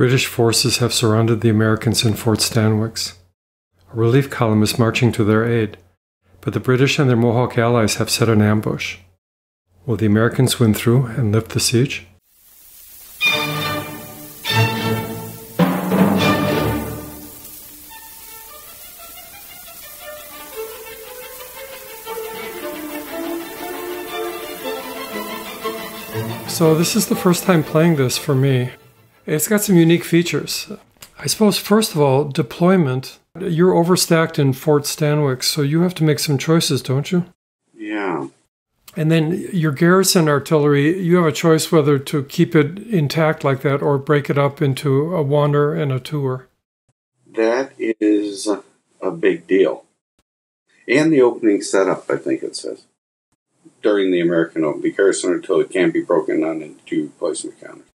British forces have surrounded the Americans in Fort Stanwix. A relief column is marching to their aid, but the British and their Mohawk allies have set an ambush. Will the Americans win through and lift the siege? So, this is the first time playing this for me. It's got some unique features. I suppose, first of all, deployment. You're overstacked in Fort Stanwix, so you have to make some choices, don't you? Yeah. And then your garrison artillery, you have a choice whether to keep it intact like that or break it up into a wander and a tour. That is a big deal. And the opening setup, I think it says during the American Open. the garrison it can't be broken down into two placement counters.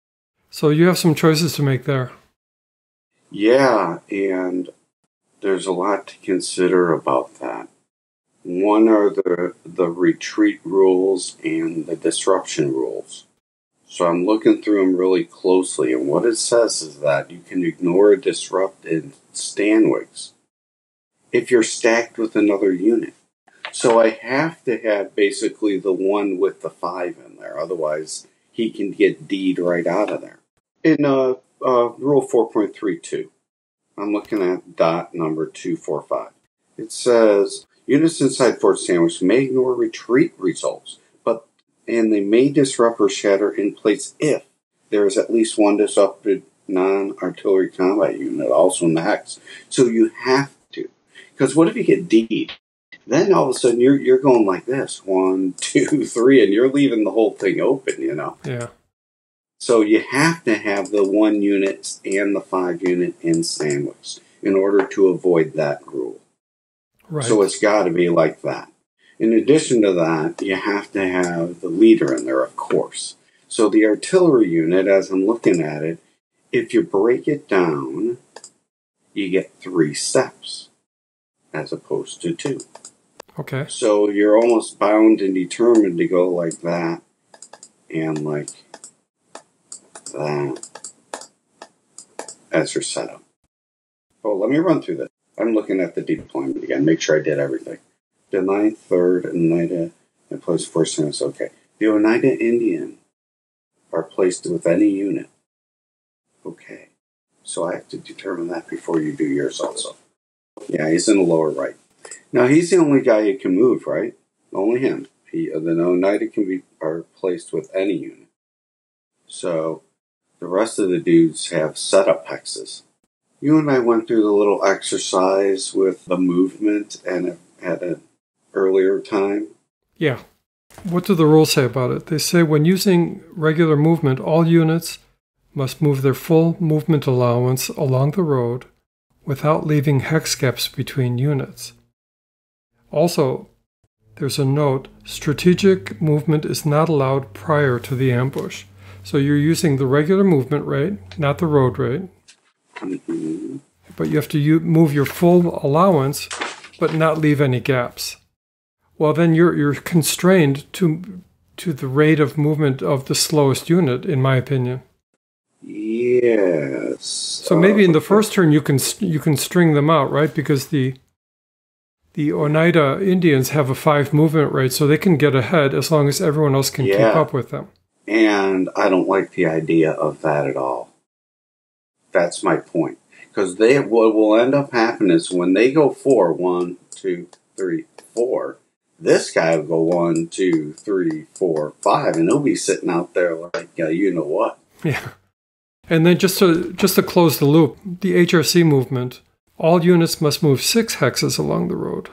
So you have some choices to make there. Yeah, and there's a lot to consider about that. One are the the retreat rules and the disruption rules. So I'm looking through them really closely, and what it says is that you can ignore a disrupted Stanwix if you're stacked with another unit. So I have to have basically the one with the five in there. Otherwise, he can get D'd right out of there. In uh, uh, Rule 4.32, I'm looking at dot number 245. It says units inside Fort Stanwix may ignore retreat results, but and they may disrupt or shatter in place if there is at least one disrupted non-artillery combat unit also in the hex. So you have to. Because what if you get D'd? Then all of a sudden you're you're going like this one, two, three, and you're leaving the whole thing open. You know. Yeah. So you have to have the one unit and the five unit in Stanwix in order to avoid that rule. Right. So it's got to be like that. In addition to that, you have to have the leader in there, of course. So the artillery unit, as I'm looking at it, if you break it down, you get three steps as opposed to two. Okay. So you're almost bound and determined to go like that and like that as your setup. Oh, let me run through this. I'm looking at the deployment again, make sure I did everything. The 9th, 3rd, Oneida, and place first units. Okay. The Oneida Indian are placed with any unit. Okay. So I have to determine that before you do yours also. Yeah, he's in the lower right. Now he's the only guy who can move, right? Only him. He, the Oneida can be are placed with any unit. So the rest of the dudes have setup hexes. You and I went through the little exercise with the movement and at an earlier time. Yeah. What do the rules say about it? They say when using regular movement, all units must move their full movement allowance along the road without leaving hex gaps between units. Also, there's a note strategic movement is not allowed prior to the ambush. So you're using the regular movement rate, not the road rate. Mm-hmm. But you have to u- move your full allowance, but not leave any gaps. Well, then you're, you're constrained to, to the rate of movement of the slowest unit, in my opinion. Yes. So maybe in the first turn you can you can string them out, right? Because the the Oneida Indians have a five movement rate, so they can get ahead as long as everyone else can keep up with them. And I don't like the idea of that at all. That's my point. Because they what will end up happening is when they go four, one, two, three, four, this guy will go one, two, three, four, five, and he'll be sitting out there like uh, you know what. Yeah. And then just to just to close the loop, the HRC movement, all units must move six hexes along the road.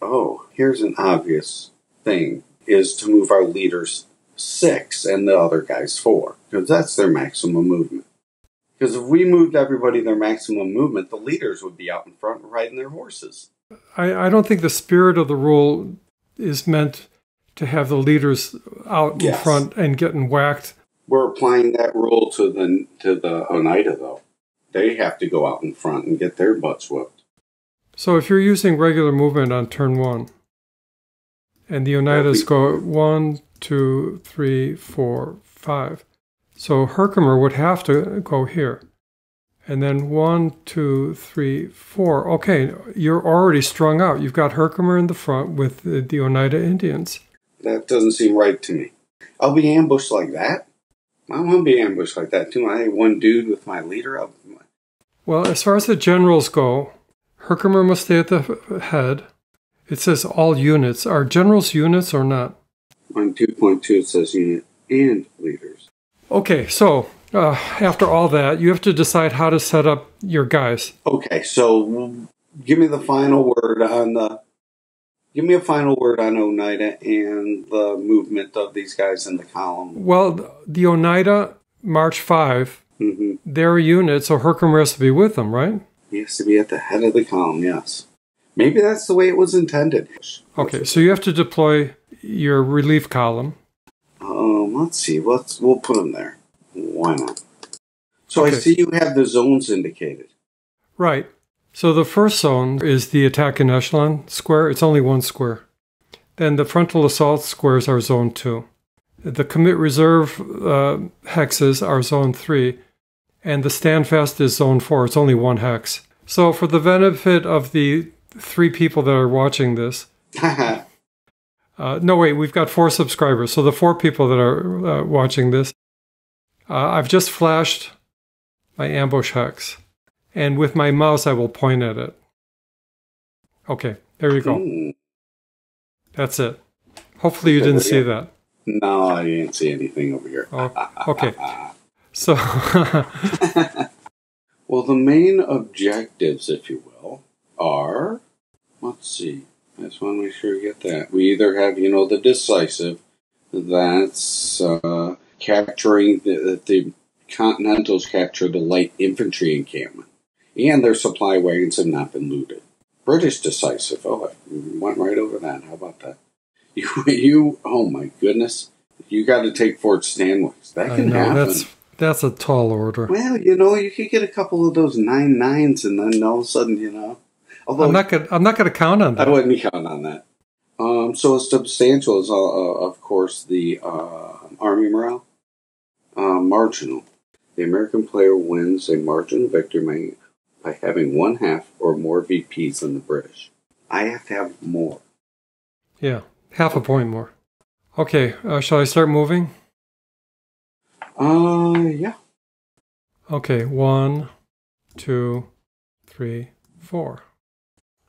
Oh, here's an obvious thing is to move our leaders six and the other guys four. Because that's their maximum movement. Because if we moved everybody their maximum movement, the leaders would be out in front riding their horses. I, I don't think the spirit of the rule is meant to have the leaders out in front and getting whacked. We're applying that rule to the to the Oneida though. They have to go out in front and get their butts whooped. So if you're using regular movement on turn one, and the Oneidas go one, two, three, four, five, so Herkimer would have to go here. And then one, two, three, four. Okay, you're already strung out. You've got Herkimer in the front with the, the Oneida Indians. That doesn't seem right to me. I'll be ambushed like that. I won't be ambushed like that too. I one dude with my leader up. Well, as far as the generals go, Herkimer must stay at the head. It says all units. Are generals units or not? On 2.2, it says unit and leaders. Okay, so uh, after all that, you have to decide how to set up your guys. Okay, so give me the final word on the. Give me a final word on Oneida and the movement of these guys in the column. Well, the Oneida March 5, hmm they're a unit, so Herkimer has to be with them, right? He has to be at the head of the column, yes. Maybe that's the way it was intended. Okay, so you have to deploy your relief column. Um, let's see. Let's we'll put them there. Why not? So I see you have the zones indicated. Right. So the first zone is the attack in echelon square. It's only one square. Then the frontal assault squares are zone two. The commit reserve uh, hexes are zone three. And the standfast is zone four. It's only one hex. So for the benefit of the three people that are watching this, uh, no, wait, we've got four subscribers. So the four people that are uh, watching this, uh, I've just flashed my ambush hex. And with my mouse, I will point at it. Okay, there you go. Hmm. That's it. Hopefully, you didn't see that. No, I didn't see anything over here. Oh, okay. So, Well, the main objectives, if you will, are let's see. I just want to make sure we get that. We either have, you know, the decisive, that's uh, capturing the, the Continentals capture the light infantry encampment, and their supply wagons have not been looted. British decisive. Oh, I went right over that. How about that? You, you. Oh my goodness! You got to take Fort Stanwix. That can know happen. that's that's a tall order. Well, you know, you could get a couple of those nine nines, and then all of a sudden, you know. Although I'm not gonna I'm not gonna count on that. I wouldn't count on that. Um, so substantial is, uh, uh, of course, the uh, army morale. Uh, marginal. The American player wins a marginal victory by having one half or more VPs than the British. I have to have more. Yeah, half a point more. Okay, uh, shall I start moving? Uh, yeah. Okay, one, two, three, four.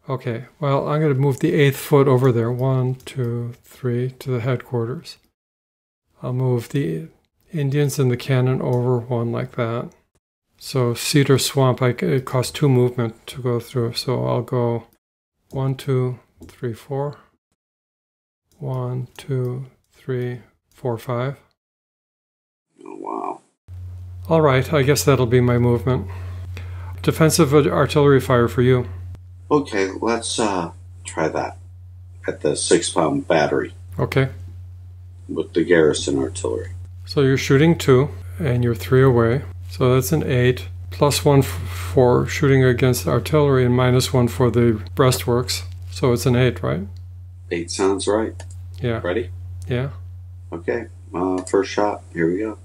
Okay, well, I'm going to move the eighth foot over there. One, two, three, to the headquarters. I'll move the Indians and the cannon over one like that. So Cedar Swamp, I, it costs two movement to go through. So I'll go one, two, three, four. One, two, three, four, five. Oh, wow. All right, I guess that'll be my movement. Defensive artillery fire for you. Okay, let's uh, try that at the six pound battery Okay. with the garrison artillery. So you're shooting two, and you're three away. So that's an eight. Plus one f- for shooting against artillery, and minus one for the breastworks. So it's an eight, right? Eight sounds right. Yeah. Ready? Yeah. Okay. Uh, first shot. Here we go.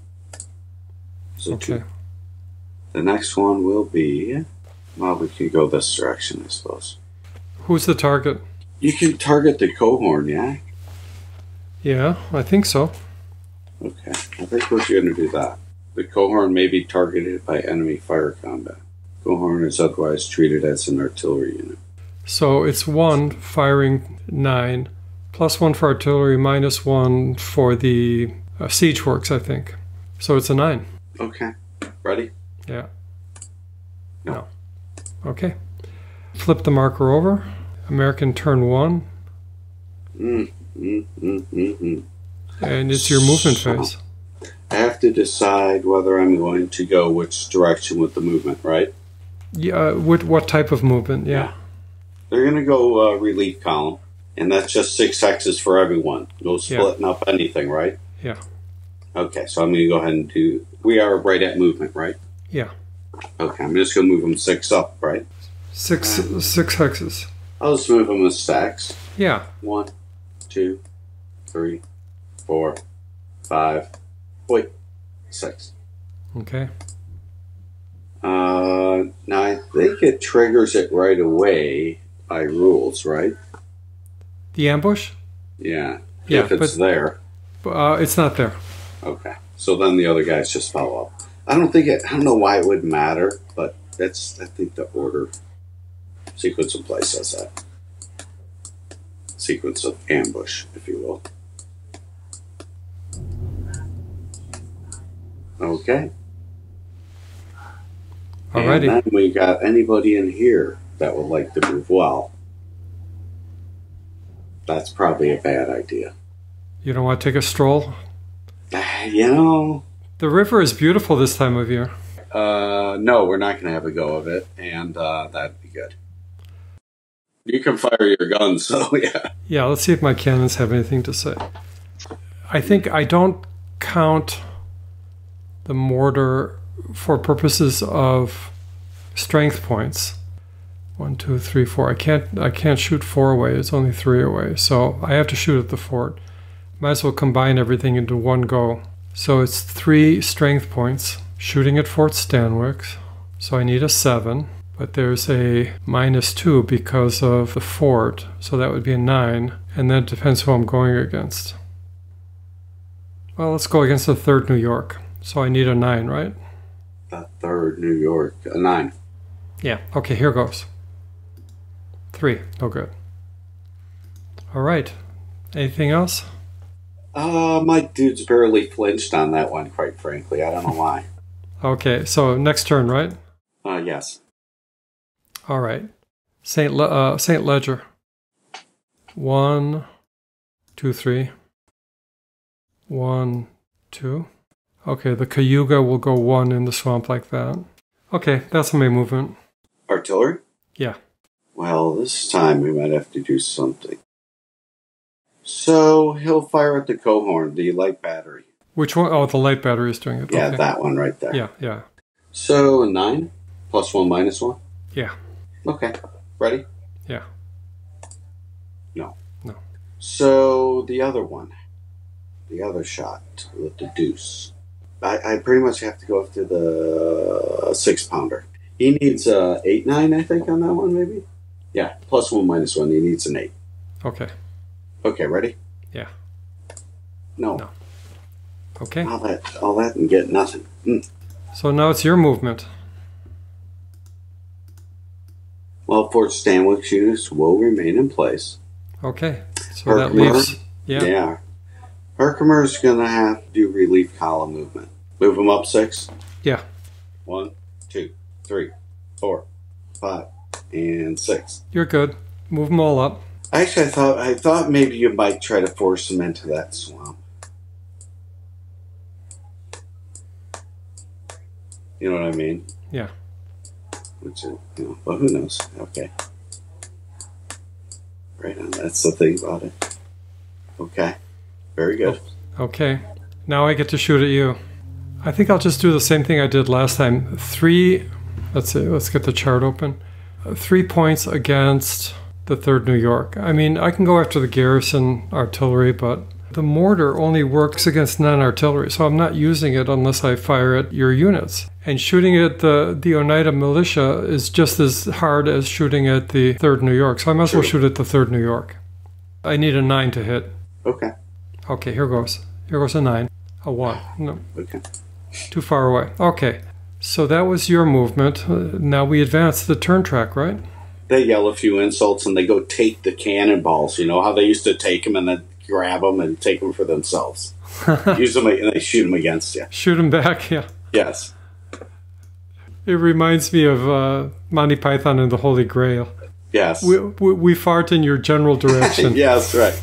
So two. Okay. The next one will be. Well, we could go this direction, I suppose. Who's the target? You can target the cohorn, yeah? Yeah, I think so. Okay. I think we're going to do that. The cohorn may be targeted by enemy fire combat. Cohorn is otherwise treated as an artillery unit. So it's one firing nine, plus one for artillery, minus one for the uh, siege works, I think. So it's a nine. Okay. Ready? Yeah. No. Okay. Flip the marker over. American turn one, Mm, mm, mm, mm, mm. and it's your movement So- phase. I have to decide whether I'm going to go which direction with the movement, right? Yeah. uh, What what type of movement? Yeah. They're going to go uh, relief column, and that's just six hexes for everyone. No splitting up anything, right? Yeah. Okay, so I'm going to go ahead and do. We are right at movement, right? Yeah. Okay, I'm just going to move them six up, right? Six six hexes. I'll just move them as stacks. Yeah. One, two, three, four, five, wait, six. Okay. Uh, now I think it triggers it right away by rules, right? The ambush? Yeah. Yeah, if it's but- there. Uh, it's not there. Okay. So then the other guys just follow up. I don't think it. I don't know why it would matter, but that's. I think the order sequence of play says that. Sequence of ambush, if you will. Okay. Alrighty. And then we got anybody in here that would like to move well. That's probably a bad idea. You don't want to take a stroll? Uh, you know, The river is beautiful this time of year. uh, no, we're not going to have a go of it, and uh, that'd be good. You can fire your guns, so yeah. Yeah, let's see if my cannons have anything to say. I think I don't count the mortar for purposes of strength points. One, two, three, four. I can't I can't shoot four away, it's only three away. So I have to shoot at the fort. Might as well combine everything into one go. So it's three strength points. Shooting at Fort Stanwix. So I need a seven but there's a minus two because of the fort, so that would be a nine, and then it depends who I'm going against. Well, let's go against the third New York. So I need a nine, right? The third New York, a nine. Yeah. Okay, here goes. Three. No good. All right. Anything else? Uh, my dude's barely flinched on that one, quite frankly. I don't know why. Okay, so next turn, right? Uh, yes. All right. Saint Le- uh, Saint Leger. One, two, three. One, two. Okay, the Cayuga will go one in the swamp like that. Okay, that's my movement. Artillery? Yeah. Well, this time we might have to do something. So he'll fire at the cohorn, the light battery. Which one? Oh, the light battery is doing it. Yeah, okay. that one right there. Yeah, yeah, So a nine plus one minus one. yeah, Okay, ready? yeah. No. No. So the other one, the other shot with the deuce. I, I pretty much have to go after the six pounder. He needs uh, eight nine, I think, on that one, maybe. Yeah, plus one minus one. He needs an eight. Okay, Okay, ready? Yeah. No. No. okay. All that, all that, and get nothing. Mm. So now it's your movement. Well, Fort Stanwix units will remain in place. Okay, so that Herkimer? leaves. Yeah. Yeah. Herkimer's gonna have to do relief column movement. Move them up six. Yeah. One, two, three, four, five, and six. You're good. Move them all up. Actually, I thought I thought maybe you might try to force him into that swamp. You know what I mean? Yeah. Which, is, you know, but who knows? Okay. Right on. That's the thing about it. Okay. Very good. Okay, now I get to shoot at you. I think I'll just do the same thing I did last time. Three, let's see, let's get the chart open. Uh, Three points against the 3rd New York. I mean, I can go after the garrison artillery, but the mortar only works against non artillery, so I'm not using it unless I fire at your units. And shooting at the, the Oneida militia is just as hard as shooting at the 3rd New York, so I might as well shoot at the 3rd New York. I need a 9 to hit. Okay. Okay, here goes. Here goes a nine. A one. No, Okay. too far away. Okay, so that was your movement. Uh, now we advance the turn track, right? They yell a few insults and they go take the cannonballs. You know how they used to take them and then grab them and take them for themselves. Use them and they shoot them against you. Shoot them back. Yeah. Yes. It reminds me of uh, Monty Python and the Holy Grail. Yes. We, we, we fart in your general direction. yes. Right.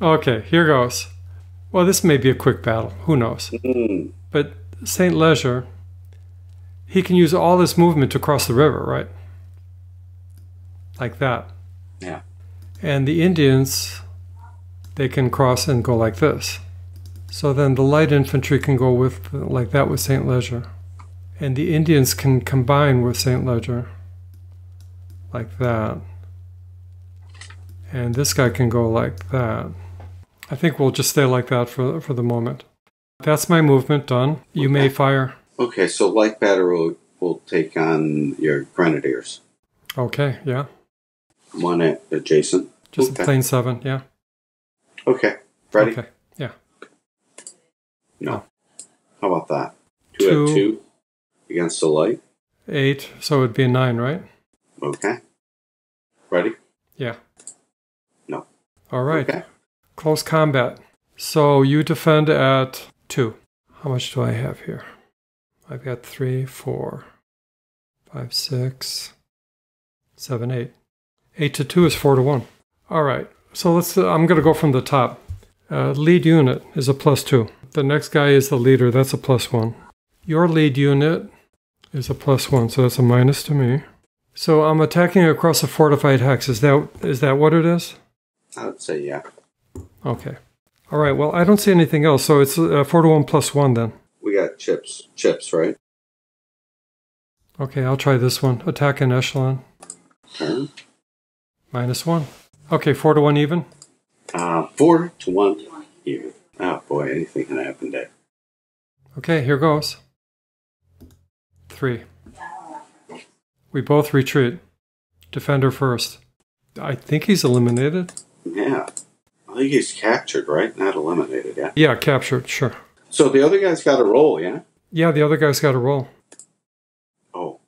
Okay, here goes. Well, this may be a quick battle. Who knows? Mm. But St. Leger, he can use all this movement to cross the river, right? Like that. Yeah. And the Indians, they can cross and go like this. So then the light infantry can go with like that with St. Leger. And the Indians can combine with St. Leger like that. And this guy can go like that. I think we'll just stay like that for, for the moment. That's my movement done. You may fire. Okay. So light battery will take on your grenadiers. Okay, yeah. One at adjacent. Just Okay. a plain seven, yeah. Okay. Ready? Okay, yeah. No. Oh. How about that? Two, Two. at two against the light. Eight, so it'd be a nine, right? Okay. Ready? Yeah. No. All right. Okay. Close combat. So you defend at two. How much do I have here? I've got three, four, five, six, seven, eight. Eight to two is four to one. All right. So let's. Uh, I'm going to go from the top. Uh, lead unit is a plus two. The next guy is the leader. That's a plus one. Your lead unit is a plus one, so that's a minus to me. So I'm attacking across a fortified hex. Is that is that what it is? I would say yeah. Okay. All right. Well, I don't see anything else. So it's uh, four to one plus one then. We got chips. Chips, right? Okay, I'll try this one. Attack an echelon Turn. Minus one. Okay, four to one even. Uh, four to one even. Oh boy, anything can happen there. Okay, here goes. Three. We both retreat. Defender first. I think he's eliminated. Yeah. I think he's captured, right? Not eliminated, yeah. Yeah, captured. Sure. So the other guy's got a roll, yeah? Yeah, the other guy's got a roll. Oh.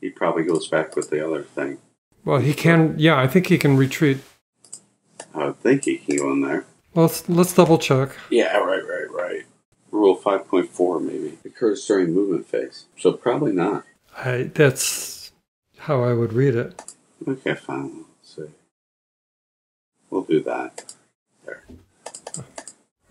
He probably goes back with the other thing. Well, he can. Yeah, I think he can retreat. I would think he can go in there. Well, let's, let's double check. Yeah, right, right, right. Rule 5.4 maybe. Occurs during movement phase. So probably not. I, that's how I would read it. Okay, fine. Let's see. We'll do that. There.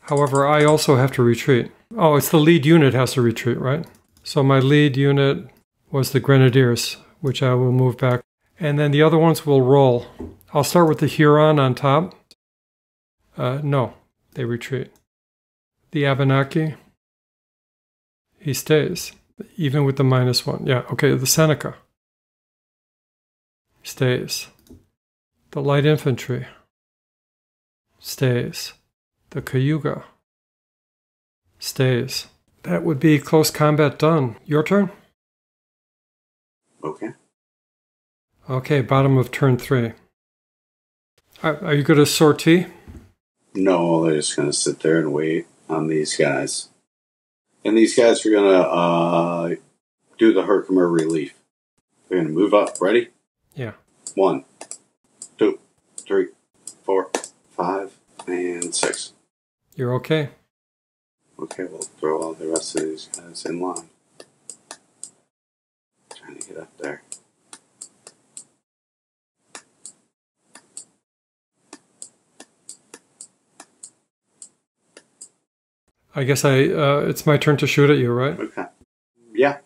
However, I also have to retreat. Oh, it's the lead unit has to retreat, right? So my lead unit was the Grenadiers, which I will move back. And then the other ones will roll. I'll start with the Huron on top. Uh, no, they retreat. The Abenaki, he stays, even with the minus one. Yeah, okay, the Seneca stays. The light infantry stays. The Cayuga stays. That would be close combat done. Your turn? Okay. Okay, bottom of turn three. Are, are you going to sortie? No, they're just going to sit there and wait on these guys. And these guys are going to uh, do the Herkimer relief. They're going to move up. Ready? Yeah. One, two, three, four, five, and six. You're okay. Okay, we'll throw all the rest of these guys in line. Trying to get up there. I guess I. Uh, it's my turn to shoot at you, right? Okay. Yeah.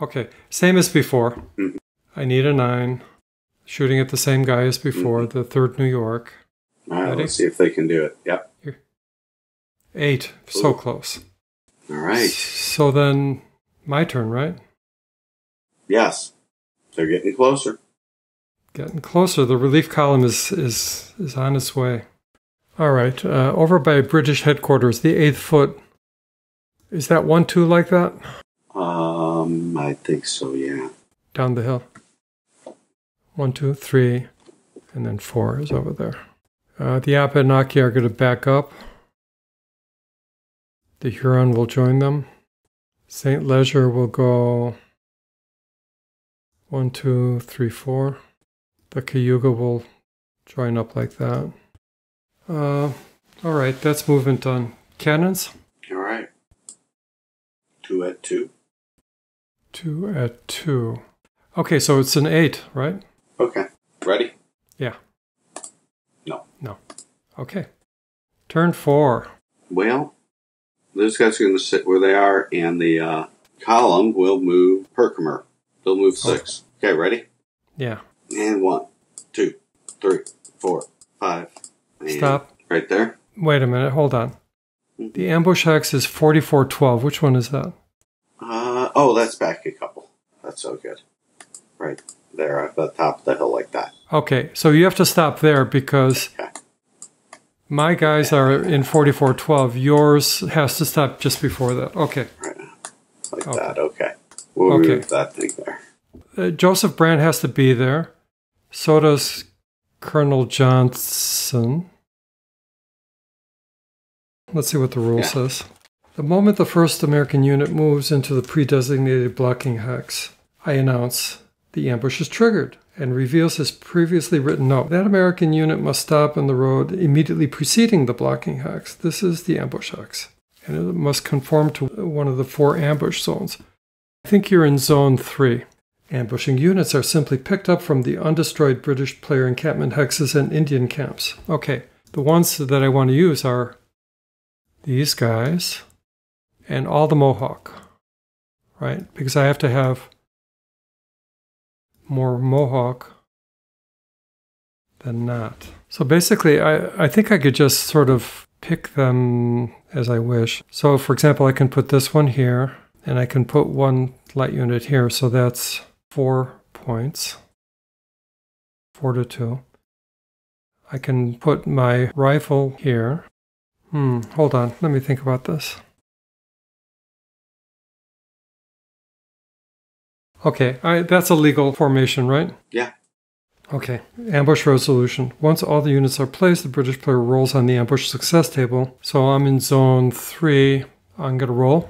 Okay. Same as before. Mhm. I need a nine. Shooting at the same guy as before. The third New York. All right, Ready? let's see if they can do it. Yep. Eight. So close. All right. So then, my turn, right? Yes. They're getting closer. Getting closer. The relief column is is is on its way. All right. Uh, over by British headquarters, the eighth foot. Is that one two like that Um, I think so, yeah. down the hill? One, two, three, and then four is over there. Uh, the Abenaki are going to back up. The Huron will join them. Saint Leger will go one, two, three, four. The Cayuga will join up like that. Uh, all right, that's movement done. Cannons, All right. Two at two. two at two. Okay, so it's an eight, right? Okay. Ready? Yeah. No. No. Okay. Turn four. Well, those guys are going to sit where they are, and the uh, column will move Herkimer. They'll move six. Okay, ready? Yeah. And one, two, three, four, five. Stop. Right there. Wait a minute. Hold on. The ambush hex is 4412. Which one is that? Uh, oh, that's back a couple. That's so good. Right there at the top of the hill, like that. Okay, so you have to stop there because Okay. my guys are in 4412. Yours has to stop just before that. Okay. Right. Like Okay. that. Okay. We'll Okay. that thing there. Uh, Joseph Brant has to be there. So does Colonel Johnson. Let's see what the rule Yeah. says. The moment the first American unit moves into the pre designated blocking hex, I announce the ambush is triggered and reveals his previously written note. That American unit must stop on the road immediately preceding the blocking hex. This is the ambush hex. And it must conform to one of the four ambush zones. I think you're in zone three. Ambushing units are simply picked up from the undestroyed British player encampment hexes and Indian camps. Okay, the ones that I want to use are these guys and all the Mohawk, right? Because I have to have more Mohawk than not. So basically, I, I think I could just sort of pick them as I wish. So, for example, I can put this one here, and I can put one light unit here. So that's four points, four to two. I can put my rifle here. Hmm, hold on. Let me think about this. Okay, I, that's a legal formation, right? Yeah. Okay, ambush resolution. Once all the units are placed, the British player rolls on the ambush success table. So I'm in zone three. I'm going to roll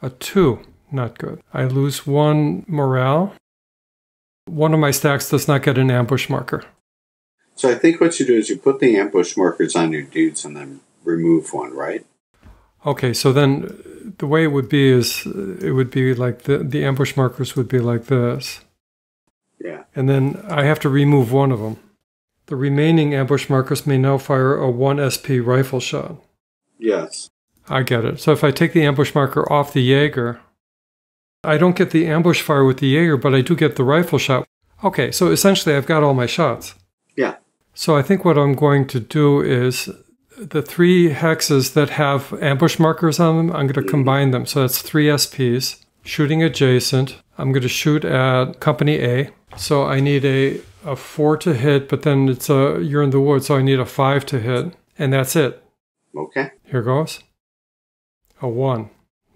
a two. Not good. I lose one morale. One of my stacks does not get an ambush marker. So I think what you do is you put the ambush markers on your dudes and then remove one, right? Okay, so then the way it would be is it would be like the, the ambush markers would be like this. Yeah. And then I have to remove one of them. The remaining ambush markers may now fire a 1 SP rifle shot. Yes. I get it. So if I take the ambush marker off the Jaeger, I don't get the ambush fire with the Jaeger, but I do get the rifle shot. Okay, so essentially I've got all my shots. Yeah. So I think what I'm going to do is the three hexes that have ambush markers on them, I'm going to mm-hmm. combine them. So that's three SPs. Shooting adjacent. I'm going to shoot at company A. So I need a, a four to hit, but then it's a you're in the woods, so I need a five to hit, and that's it. Okay. Here goes. A one.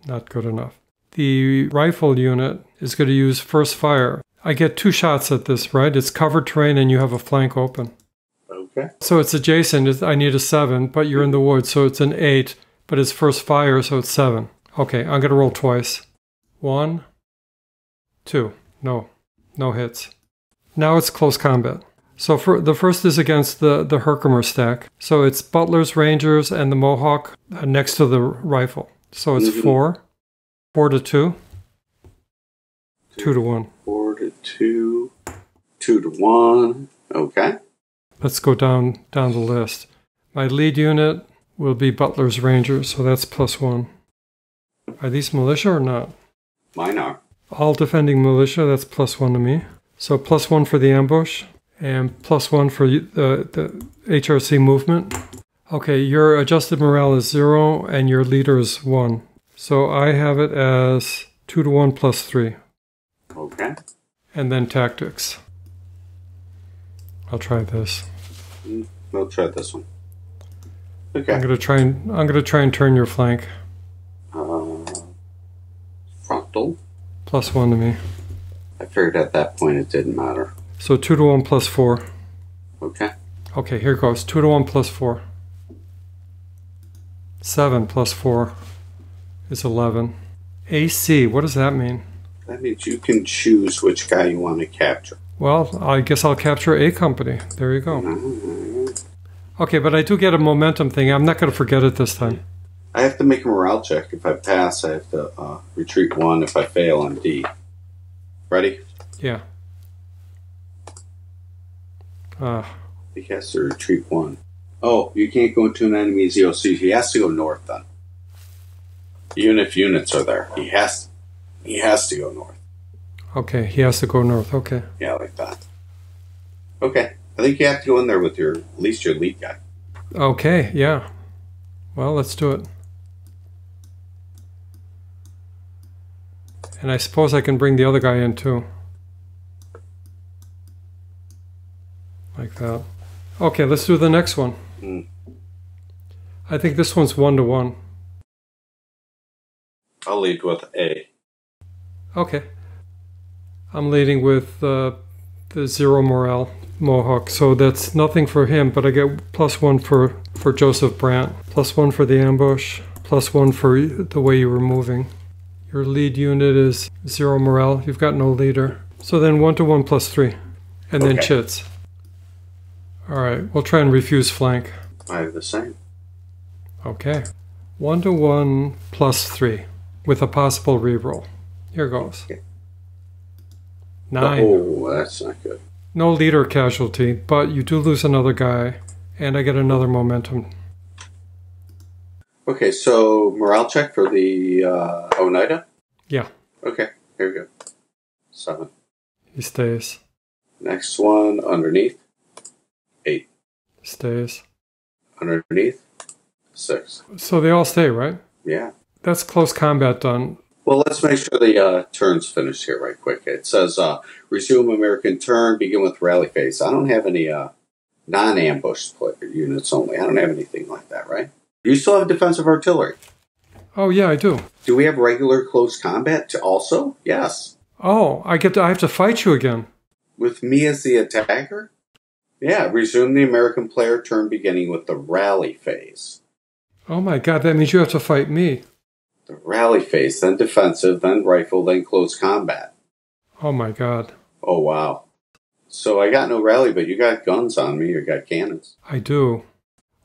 Not good enough. The rifle unit is going to use first fire. I get two shots at this, right? It's covered terrain and you have a flank open. Okay. So it's adjacent. It's- I need a seven, but you're in the woods, so it's an eight, but it's first fire, so it's seven. Okay, I'm going to roll twice. One, two. No, no hits. Now it's close combat. So for the first is against the the Herkimer stack. So it's Butler's Rangers and the Mohawk uh, next to the rifle. So it's Mhm. four, four to two, two to one. Four to two, two to one. Okay. Let's go down down the list. My lead unit will be Butler's Rangers, so that's plus one. Are these militia or not? Mine are. All defending militia, that's plus one to me. So plus one for the ambush, and plus one for the, the HRC movement. Okay, your adjusted morale is zero, and your leader is one. So I have it as two to one plus three, Okay. and then tactics. I'll try this. I'll try this one. Okay. I'm gonna try and I'm gonna try and turn your flank. Uh, frontal. Plus one to me. I figured at that point it didn't matter. So two to one plus four. Okay. Okay, here goes. Two to one plus four. Seven plus four is eleven. AC, what does that mean? That means you can choose which guy you want to capture. Well, I guess I'll capture a company. There you go. Okay, but I do get a momentum thing. I'm not going to forget it this time. I have to make a morale check. If I pass, I have to uh, retreat one. If I fail, I'm D. Ready? Yeah. Uh, He has to retreat one. Oh, you can't go into an enemy's ZOC. He has to go north then. Even if units are there, he has he has to go north. Okay, he has to go north. Okay. Yeah, like that. Okay, I think you have to go in there with your at least your lead guy. Okay, yeah. Well, let's do it. And I suppose I can bring the other guy in too. Like that. Okay, let's do the next one. Hmm. I think this one's one to one. I'll lead with A. Okay. I'm leading with uh, the zero morale Mohawk, so that's nothing for him, but I get plus one for, for Joseph Brant, plus one for the ambush, plus one for the way you were moving. Your lead unit is zero morale. You've got no leader. So then one to one plus three. And then Okay. chits. All right, we'll try and refuse flank. I have the same. Okay. One to one plus three with a possible reroll. Here goes. Okay. Nine. Oh, that's not good. No leader casualty, but you do lose another guy, and I get another momentum. Okay, so morale check for the uh, Oneida. Yeah, Okay, here we go. Seven. he stays. Next one underneath. Eight. Stays. Underneath. Six. So they all stay, right? Yeah. That's close combat done. Well, let's make sure the uh, turn's finished here right quick. It says uh, resume American turn, begin with rally phase. I don't have any uh, non-ambush units only. I don't have anything like that, right? You still have defensive artillery. Oh yeah, I do. Do we have regular close combat to also? Yes. Oh, I get to, I have to fight you again. With me as the attacker? Yeah, resume the American player turn beginning with the rally phase. Oh my god, that means you have to fight me. The rally phase, then defensive, then rifle, then close combat. Oh my god. Oh, wow. So I got no rally, but you got guns on me, you got cannons. I do.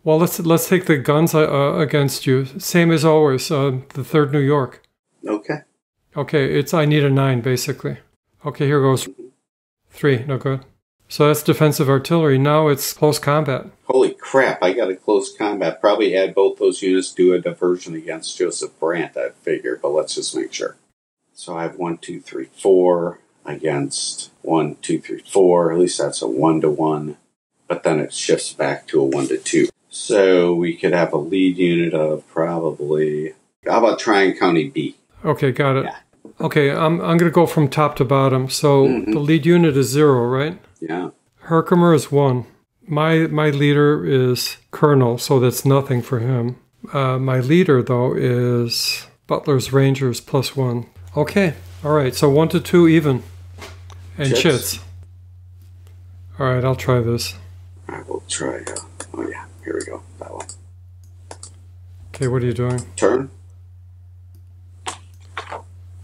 Well, let's let's take the guns uh, against you. Same as always. Uh, the third New York. Okay. Okay, it's I need a nine basically. Okay, here goes. Three, no good. So that's defensive artillery. Now it's close combat. Holy crap, I got a close combat. Probably add both those units, do a diversion against Joseph Brant, I figure, but let's just make sure. So I have one, two, three, four against one, two, three, four. At least that's a one to one. But then it shifts back to a one to two. So we could have a lead unit of probably. How about Tryon County B? Okay, got it. Yeah. Okay, I'm I'm gonna go from top to bottom. So Mhm. the lead unit is zero, right? Yeah. Herkimer is one. My my leader is Colonel, so that's nothing for him. Uh, my leader though is Butler's Rangers plus one. Okay, all right. So one to two even, and Chits. chits. All right, I'll try this. I will try. Uh, oh, yeah. Here we go. That one. Okay, what are you doing? Turn.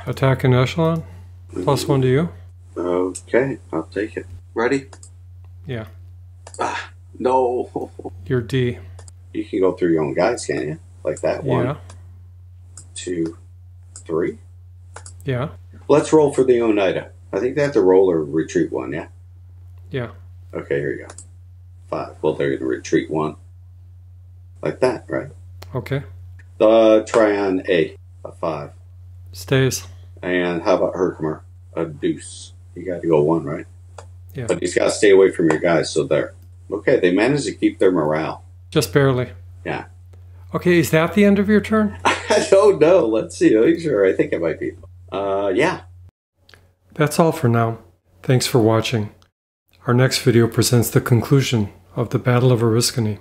Attack an echelon. Plus one to you. Okay, I'll take it. Ready? Yeah, Ah, no. you're D. You can go through your own guys, can you? Like that. One, Yeah, two, three. yeah, Let's roll for the Oneida. I think they have to roll or retreat one, yeah? yeah. Okay, here you go. Five. Well, they're going to retreat one. Like that, right? Okay, The Tryon A, a five. stays. And how about Herkimer? A deuce. You got to go one, right? Yeah. But he's got to stay away from your guys, so there. Okay, they managed to keep their morale. Just barely. Yeah. Okay, is that the end of your turn? I don't know. Let's see. Are me sure. I think it might be. Uh, yeah. That's all for now. Thanks for watching. Our next video presents the conclusion of the Battle of Oriskany.